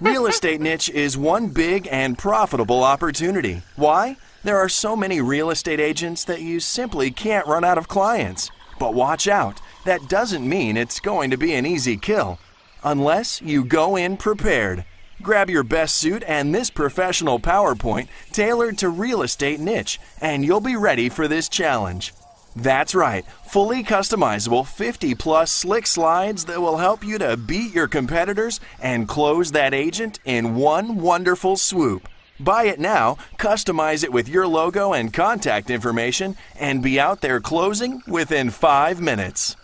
Real estate niche is one big and profitable opportunity. Why? There are so many real estate agents that you simply can't run out of clients. But watch out, that doesn't mean it's going to be an easy kill. Unless you go in prepared. Grab your best suit and this professional PowerPoint tailored to real estate niche, and you'll be ready for this challenge. That's right, fully customizable 50 plus slick slides that will help you to beat your competitors and close that agent in one wonderful swoop. Buy it now, customize it with your logo and contact information, and be out there closing within five minutes.